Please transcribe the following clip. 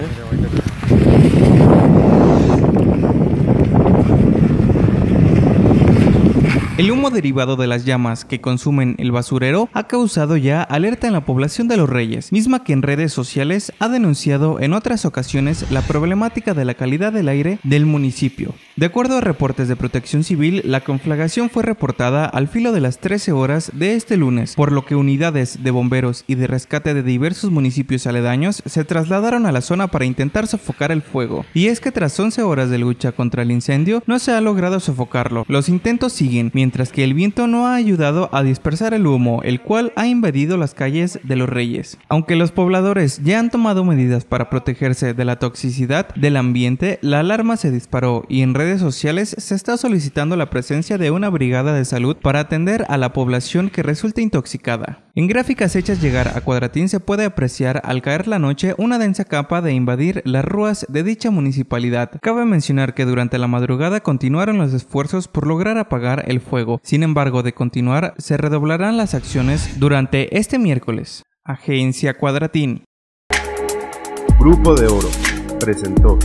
Yeah. El humo derivado de las llamas que consumen el basurero ha causado ya alerta en la población de Los Reyes, misma que en redes sociales ha denunciado en otras ocasiones la problemática de la calidad del aire del municipio. De acuerdo a reportes de protección civil, la conflagración fue reportada al filo de las 13 horas de este lunes, por lo que unidades de bomberos y de rescate de diversos municipios aledaños se trasladaron a la zona para intentar sofocar el fuego. Y es que tras 11 horas de lucha contra el incendio, no se ha logrado sofocarlo. Los intentos siguen, mientras que el viento no ha ayudado a dispersar el humo, el cual ha invadido las calles de los Reyes. Aunque los pobladores ya han tomado medidas para protegerse de la toxicidad del ambiente, la alarma se disparó y en redes sociales se está solicitando la presencia de una brigada de salud para atender a la población que resulta intoxicada. En gráficas hechas llegar a Cuadratín se puede apreciar al caer la noche una densa capa de invadir las rúas de dicha municipalidad. Cabe mencionar que durante la madrugada continuaron los esfuerzos por lograr apagar el fuego. Sin embargo, de continuar, se redoblarán las acciones durante este miércoles. Agencia Cuadratín. Grupo de Oro presentó